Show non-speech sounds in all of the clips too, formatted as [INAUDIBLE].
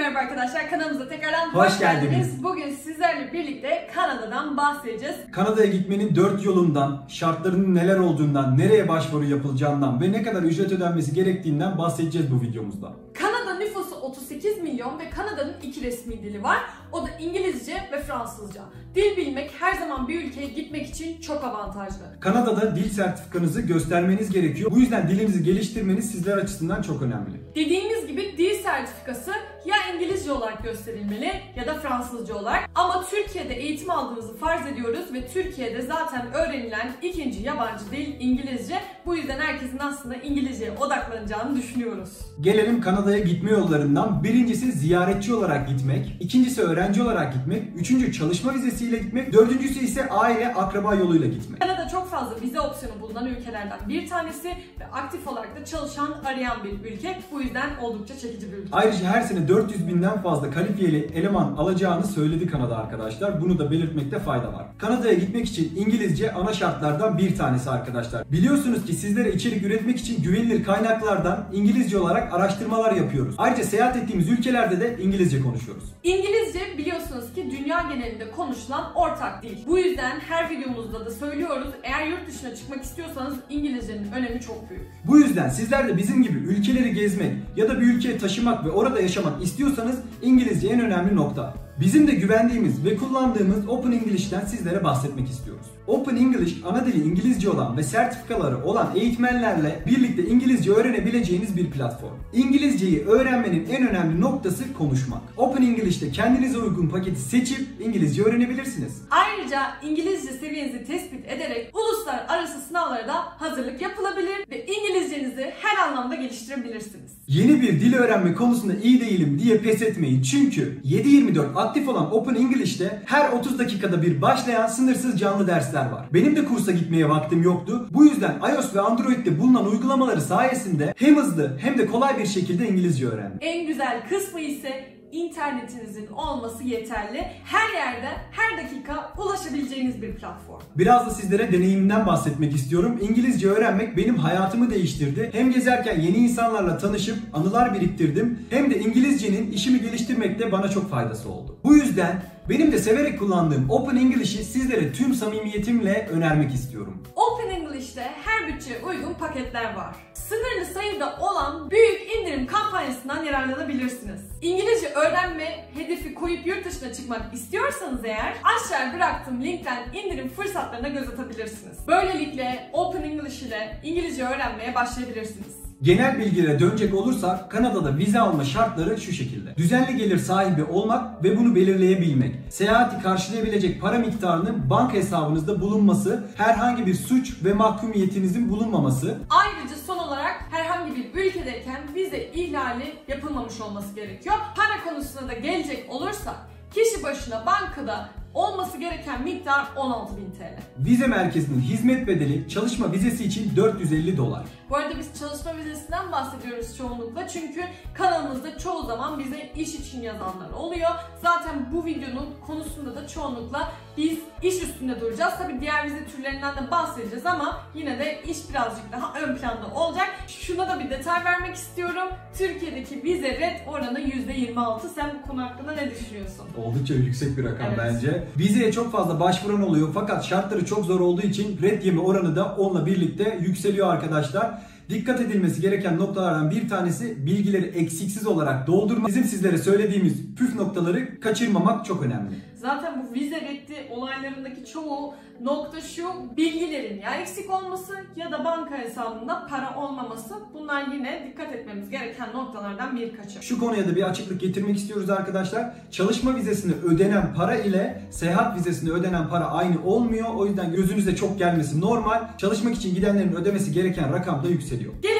merhaba arkadaşlar. Kanalımıza tekrardan Hoş hoş, geldiniz. geldiniz. Bugün sizlerle birlikte Kanada'dan bahsedeceğiz. Kanada'ya gitmenin 4 yolundan, şartlarının neler olduğundan, nereye başvuru yapılacağından ve ne kadar ücret ödenmesi gerektiğinden bahsedeceğiz bu videomuzda. Kanada nüfusu 38 milyon ve Kanada'nın iki resmi dili var. O da İngilizce ve Fransızca. Dil bilmek her zaman bir ülkeye gitmek için çok avantajlı. Kanada'da dil sertifikanızı göstermeniz gerekiyor. Bu yüzden dilinizi geliştirmeniz sizler açısından çok önemli. Dediğimiz gibi dil sertifikası ya İngilizce olarak gösterilmeli ya da Fransızca olarak. Ama Türkiye'de eğitim aldığınızı farz ediyoruz ve Türkiye'de zaten öğrenilen ikinci yabancı dil İngilizce. Bu yüzden herkesin aslında İngilizceye odaklanacağını düşünüyoruz. Gelelim Kanada'ya gitme yollarından. Birincisi ziyaretçi olarak gitmek, ikincisi öğrenci olarak gitmek, üçüncü çalışma vizesiyle gitmek, dördüncüsü ise aile akraba yoluyla gitmek. Kanada çok fazla vize opsiyonu bulunan ülkelerden bir tanesi ve aktif olarak da çalışan arayan bir ülke. Bu yüzden oldukça çekici bir ülke. Ayrıca her sene 400 binden fazla kalifiyeli eleman alacağını söyledi Kanada arkadaşlar. Bunu da belirtmekte fayda var. Kanada'ya gitmek için İngilizce ana şartlardan bir tanesi arkadaşlar. Biliyorsunuz ki sizlere içerik üretmek için güvenilir kaynaklardan İngilizce olarak araştırmalar yapıyoruz. Ayrıca seyahat ettiğimiz ülkelerde de İngilizce konuşuyoruz. İngilizce biliyorsunuz ki dünya genelinde konuşulan ortak dil. Bu yüzden her videomuzda da söylüyoruz. Eğer yurt dışına çıkmak istiyorsanız İngilizcenin önemi çok büyük. Bu yüzden sizler de bizim gibi ülkeleri gezmek ya da bir ülkeye taşımak ve orada yaşamak istiyorsanız İngilizce en önemli nokta. Bizim de güvendiğimiz ve kullandığımız Open English'ten sizlere bahsetmek istiyoruz. Open English ana dili İngilizce olan ve sertifikaları olan eğitmenlerle birlikte İngilizce öğrenebileceğiniz bir platform. İngilizceyi öğrenmenin en önemli noktası konuşmak. Open English'te kendinize uygun paketi seçip İngilizce öğrenebilirsiniz. Ayrıca İngilizce seviyenizi tespit ederek uluslararası sınavlara da hazırlık yapılabilir ve İngilizcenizi her anlamda geliştirebilirsiniz. Yeni bir dil öğrenme konusunda iyi değilim diye pes etmeyin. Çünkü 7-24 aktif olan Open English'te her 30 dakikada bir başlayan sınırsız canlı dersler var. Benim de kursa gitmeye vaktim yoktu. Bu yüzden iOS ve Android'de bulunan uygulamaları sayesinde hem hızlı hem de kolay bir şekilde İngilizce öğrendim. En güzel kısmı ise internetinizin olması yeterli. Her yerde, her dakika ulaşabileceğiniz bir platform. Biraz da sizlere deneyimimden bahsetmek istiyorum. İngilizce öğrenmek benim hayatımı değiştirdi. Hem gezerken yeni insanlarla tanışıp anılar biriktirdim. Hem de İngilizcenin işimi geliştirmekte bana çok faydası oldu. Bu yüzden benim de severek kullandığım Open English'i sizlere tüm samimiyetimle önermek istiyorum. Open English'te her bütçeye uygun paketler var. Sınırlı sayıda olan büyük indirim kampanyasından yararlanabilirsiniz. İngilizce öğrenme hedefi koyup yurt dışına çıkmak istiyorsanız eğer aşağıya bıraktığım linkten indirim fırsatlarına göz atabilirsiniz. Böylelikle Open English ile İngilizce öğrenmeye başlayabilirsiniz. Genel bilgilere dönecek olursak Kanada'da vize alma şartları şu şekilde. Düzenli gelir sahibi olmak ve bunu belirleyebilmek. Seyahati karşılayabilecek para miktarının banka hesabınızda bulunması, herhangi bir suç ve mahkumiyetinizin bulunmaması, Ayrıca bir ülkedeyken vize ihlali yapılmamış olması gerekiyor. Para konusuna da gelecek olursak kişi başına bankada olması gereken miktar 16.000 TL. vize merkezinin hizmet bedeli çalışma vizesi için 450 dolar. Bu arada biz çalışma vizesinden bahsediyoruz çoğunlukla çünkü kanalımızda çoğu zaman bize iş için yazanlar oluyor. Zaten bu videonun konusunda da çoğunlukla biz iş üstünde duracağız. Tabi diğer vize türlerinden de bahsedeceğiz ama yine de iş birazcık daha ön planda olacak. Şuna da bir detay vermek istiyorum. Türkiye'deki vize red oranı %26. Sen bu konu hakkında ne düşünüyorsun? Oldukça yüksek bir rakam Evet. bence. Vizeye çok fazla başvuran oluyor fakat şartları çok zor olduğu için red yeme oranı da onunla birlikte yükseliyor arkadaşlar. Dikkat edilmesi gereken noktalardan bir tanesi bilgileri eksiksiz olarak doldurmak. Bizim sizlere söylediğimiz püf noktaları kaçırmamak çok önemli. Zaten bu vize reddi olaylarındaki çoğu nokta şu bilgilerin ya eksik olması ya da banka hesabında para olmaması. Bunlar yine dikkat etmemiz gereken noktalardan birkaçı. Şu konuya da bir açıklık getirmek istiyoruz arkadaşlar. Çalışma vizesine ödenen para ile seyahat vizesine ödenen para aynı olmuyor. O yüzden gözünüze çok gelmesi normal. Çalışmak için gidenlerin ödemesi gereken rakam da yükseliyor. Gelelim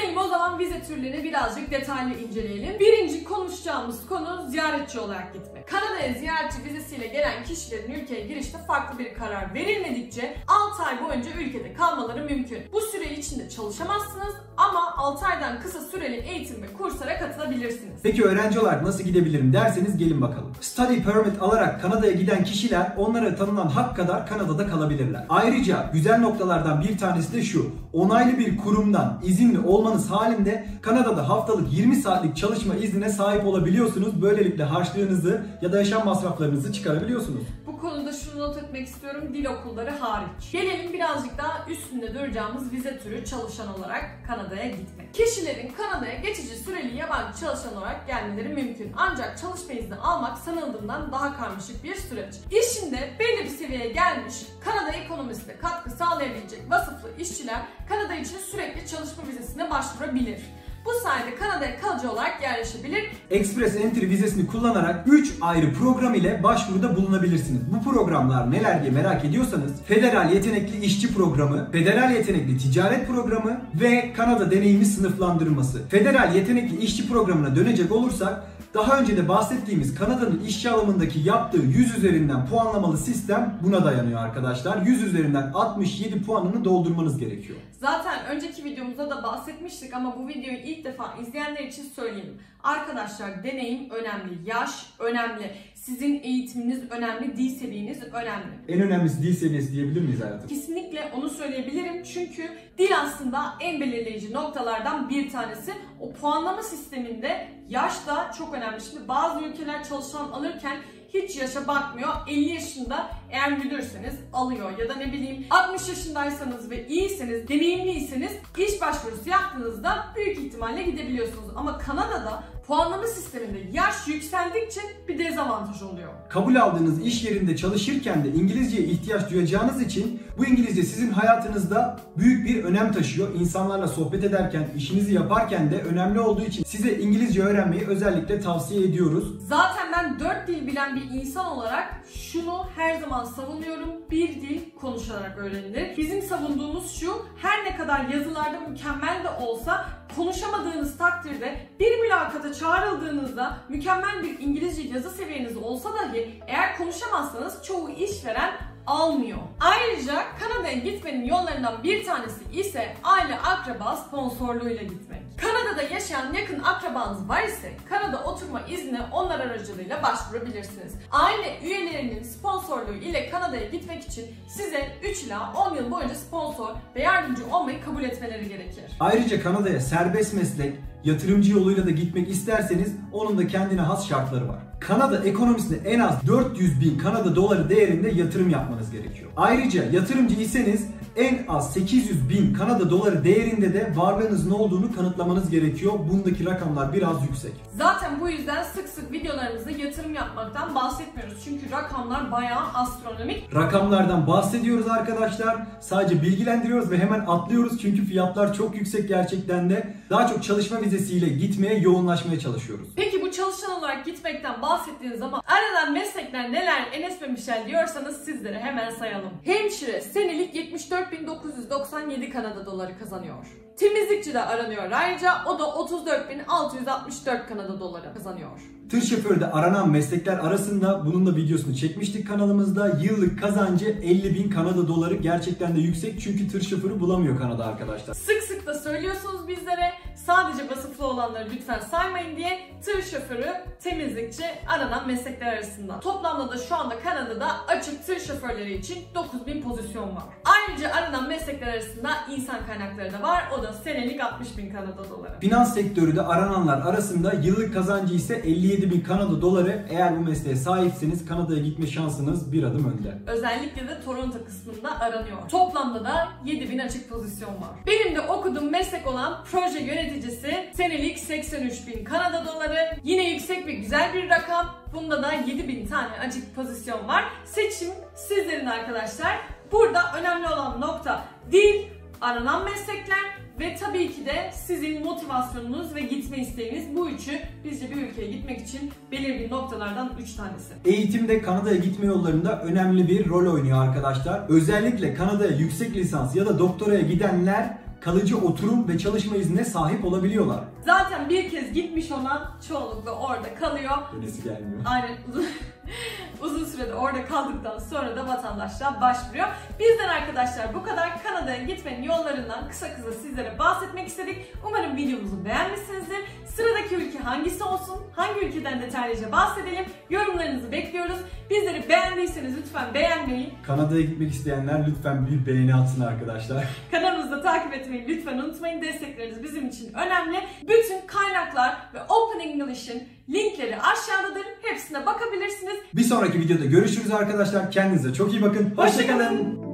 türlerini birazcık detaylı inceleyelim. Birinci konuşacağımız konu ziyaretçi olarak gitmek. Kanada'ya ziyaretçi vizesiyle gelen kişilerin ülkeye girişte farklı bir karar verilmedikçe 6 ay boyunca ülkede kalmaları mümkün. Bu süre içinde çalışamazsınız ama 6 aydan kısa süreli eğitim ve kurslara katılabilirsiniz. Peki öğrenci olarak nasıl gidebilirim derseniz gelin bakalım. Study permit alarak Kanada'ya giden kişiler onlara tanınan hak kadar Kanada'da kalabilirler. Ayrıca güzel noktalardan bir tanesi de şu. Onaylı bir kurumdan izinli olmanız halinde Kanada'da haftalık 20 saatlik çalışma iznine sahip olabiliyorsunuz. Böylelikle harçlığınızı ya da yaşam masraflarınızı çıkarabiliyorsunuz. Bu konuda şunu not etmek istiyorum. Dil okulları hariç. Gelelim birazcık daha üstünde duracağımız vize türü çalışan olarak Kanada'ya gitmek. Kişilerin Kanada'ya geçici süreli yabancı çalışan olarak gelmeleri mümkün. Ancak çalışma izni almak sanıldığından daha karmaşık bir süreç. İşinde belli bir seviyeye gelmiş, Kanada ekonomisine katkı sağlayabilecek vasıflı işçiler Kanada için sürekli çalışma vizesine başvurabilir. Bu sayede Kanada'ya kalıcı olarak yerleşebilir. Express Entry vizesini kullanarak 3 ayrı program ile başvuruda bulunabilirsiniz. Bu programlar neler diye merak ediyorsanız Federal Yetenekli İşçi Programı, Federal Yetenekli Ticaret Programı ve Kanada Deneyimi Sınıflandırması. Federal Yetenekli İşçi Programına dönecek olursak daha önce de bahsettiğimiz Kanada'nın işçi alımındaki yaptığı 100 üzerinden puanlamalı sistem buna dayanıyor arkadaşlar. 100 üzerinden 67 puanını doldurmanız gerekiyor. Zaten önceki videomuzda da bahsetmiştik ama bu videoyu ilk defa izleyenler için söyleyeyim. Arkadaşlar deneyim önemli, yaş önemli, sizin eğitiminiz önemli, dil seviyeniz önemli. En önemlisi dil seviyesi diyebilir miyiz hayatım? Kesinlikle onu söyleyebilirim çünkü dil aslında en belirleyici noktalardan bir tanesi. O puanlama sisteminde yaş da çok önemli. Şimdi bazı ülkeler çalışan alırken hiç yaşa bakmıyor. 50 yaşında eğer müdürseniz alıyor ya da ne bileyim 60 yaşındaysanız ve iyiyseniz, deneyimliyseniz iş başvurusu yaptığınızda büyük ihtimalle gidebiliyorsunuz. Ama Kanada'da puanlama sisteminde yaş yükseldikçe bir dezavantaj oluyor. Kabul aldığınız iş yerinde çalışırken de İngilizceye ihtiyaç duyacağınız için bu İngilizce sizin hayatınızda büyük bir önem taşıyor. İnsanlarla sohbet ederken, işinizi yaparken de önemli olduğu için size İngilizce öğrenmeyi özellikle tavsiye ediyoruz. Zaten ben 4 dil bilen bir insan olarak şunu her zaman savunuyorum. Bir dil konuşarak öğrenilir. Bizim savunduğumuz şu, her ne kadar yazılarda mükemmel de olsa konuşamadığınız takdirde bir mülakata çağrıldığınızda mükemmel bir İngilizce yazı seviyeniz olsa dahi eğer konuşamazsanız çoğu işveren almıyor. Ayrıca Kanada'ya gitmenin yollarından bir tanesi ise aile akraba sponsorluğuyla gitmek. Kanada'da yaşayan yakın akrabanız var ise Kanada oturma iznine onlar aracılığıyla başvurabilirsiniz. Aile üyelerinin sponsorluğu ile Kanada'ya gitmek için size 3 ila 10 yıl boyunca sponsor ve yardımcı olmayı kabul etmeleri gerekir. Ayrıca Kanada'ya serbest meslek, yatırımcı yoluyla da gitmek isterseniz onun da kendine has şartları var. Kanada ekonomisine en az 400 bin Kanada doları değerinde yatırım yapmanız gerekiyor. Ayrıca yatırımcı iseniz en az 800 bin Kanada doları değerinde de varlığınızın olduğunu kanıtlamanız gerekiyor. Bundaki rakamlar biraz yüksek. Zaten bu yüzden sık sık videolarımızda yatırım yapmaktan bahsetmiyoruz. Çünkü rakamlar bayağı astronomik. Rakamlardan bahsediyoruz arkadaşlar. Sadece bilgilendiriyoruz ve hemen atlıyoruz çünkü fiyatlar çok yüksek gerçekten de. Daha çok çalışma vizesiyle gitmeye, yoğunlaşmaya çalışıyoruz. Peki bu çalışan olarak gitmekten bahsettiğiniz zaman aranan meslekler neler Enes ve Michel diyorsanız sizlere hemen sayalım. Hemşire senelik 74.997 Kanada doları kazanıyor. Temizlikçi de aranıyor ayrıca o da 34.664 Kanada doları kazanıyor. Tır şoförü de aranan meslekler arasında bunun da videosunu çekmiştik kanalımızda. Yıllık kazancı 50 bin Kanada doları gerçekten de yüksek çünkü tır şoförü bulamıyor Kanada arkadaşlar. Sık sık da söylüyorsunuz bizlere sadece vasıflı olanları lütfen saymayın diye tır şoförü, temizlikçi aranan meslekler arasında. Toplamda da şu anda Kanada'da açık tır şoförleri için 9000 pozisyon var. Ayrıca aranan meslekler arasında insan kaynakları da var. O da senelik 60 bin Kanada doları. Finans sektörü de arananlar arasında yıllık kazancı ise 57 bin Kanada doları. Eğer bu mesleğe sahipseniz Kanada'ya gitme şansınız bir adım önde. Özellikle de Toronto kısmında aranıyor. Toplamda da 7000 açık pozisyon var. Benim de okuduğum meslek olan proje yöneticisi senelik 83 bin Kanada doları. Yine yüksek ve güzel bir rakam. Bunda da 7000 tane açık pozisyon var. Seçim sizlerin arkadaşlar. Burada önemli olan nokta dil, aranan meslekler ve tabii ki de sizin motivasyonunuz ve gitme isteğiniz bu üçü bizce bir ülkeye gitmek için belirli noktalardan 3 tanesi. Eğitimde Kanada'ya gitme yollarında önemli bir rol oynuyor arkadaşlar. Özellikle Kanada'ya yüksek lisans ya da doktoraya gidenler kalıcı oturum ve çalışma iznine sahip olabiliyorlar. Zaten bir kez gitmiş olan çoğunlukla orada kalıyor. Öylesi gelmiyor. Aynen uzun, [LAUGHS] uzun sürede orada kaldıktan sonra da vatandaşlığa başvuruyor. Bizden arkadaşlar bu kadar Kanada'ya gitmenin yollarından kısa kısa sizlere bahsetmek istedik. Umarım videomuzu beğenmişsinizdir. Sıradaki hangisi olsun? Hangi ülkeden detaylıca bahsedelim? Yorumlarınızı bekliyoruz. Bizleri beğendiyseniz lütfen beğenmeyi, Kanada'ya gitmek isteyenler lütfen bir beğeni atsın arkadaşlar. [LAUGHS] kanalımızı takip etmeyi lütfen unutmayın. Destekleriniz bizim için önemli. Bütün kaynaklar ve Open English'in linkleri aşağıdadır. Hepsine bakabilirsiniz. Bir sonraki videoda görüşürüz arkadaşlar. Kendinize çok iyi bakın. Hoşçakalın.